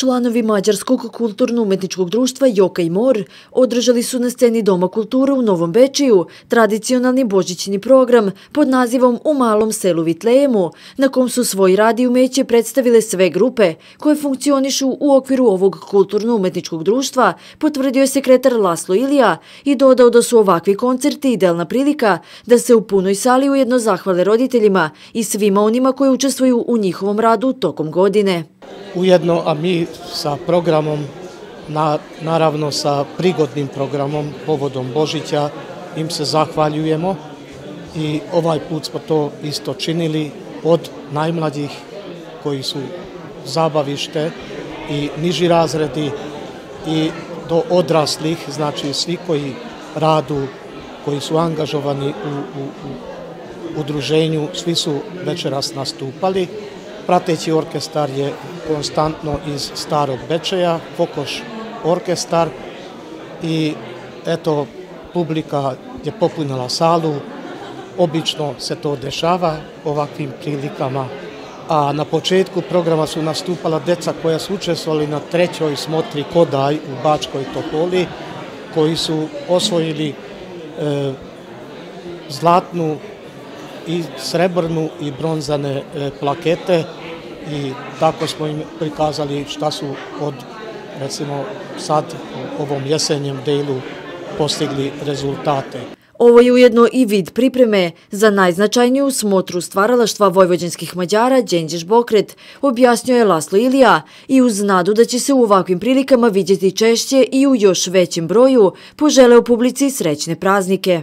Članovi Mađarskog kulturno-umetničkog društva Joka i Mor održali su na sceni Doma kultura u Novom Bečiju tradicionalni božićni program pod nazivom U malom selu Vitlejemu, na kom su svoj radi umeće predstavile sve grupe koje funkcionišu u okviru ovog kulturno-umetničkog društva, potvrdio je sekretar Laslo Ilija i dodao da su ovakvi koncerti idealna prilika da se u punoj sali ujedno zahvale roditeljima i svima onima koji učestvuju u njihovom radu tokom godine ujedno, a mi sa programom, naravno sa prigodnim programom povodom Božića, im se zahvaljujemo i ovaj put smo to isto činili od najmlađih koji su zabavište i niži razredi i do odraslih, znači svi koji radu, koji su angažovani u, u, u udruženju, svi su večeras nastupali prateći orkestar je konstantno iz Starog Bečeja, Fokoš orkestar i eto, publika je popunila salu, obično se to dešava ovakvim prilikama, a na početku programa su nastupala deca koja su učestvovali na trećoj smotri Kodaj u Bačkoj Topoli, koji su osvojili e, zlatnu i srebrnu i bronzane e, plakete i tako smo im prikazali šta su od, recimo, sad u ovom jesenjem delu postigli rezultate. Ovo je ujedno i vid pripreme za najznačajniju smotru stvaralaštva vojvođanskih mađara Đenđeš Bokret, objasnio je Laslo Ilija i uz nadu da će se u ovakvim prilikama vidjeti češće i u još većem broju poželeo publici srećne praznike.